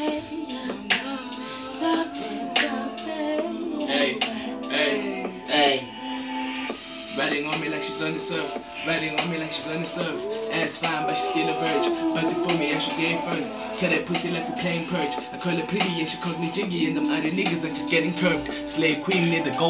Hey, hey, hey. Riding on me like she's on the surf. Riding on me like she's on the surf. Ass fine, but she's still a virgin. Buzzing for me, and she gave first. Kill that pussy like a plain perch. I call her pretty, and she calls me jiggy. And them other niggas are just getting curved. Slave queen near the gold.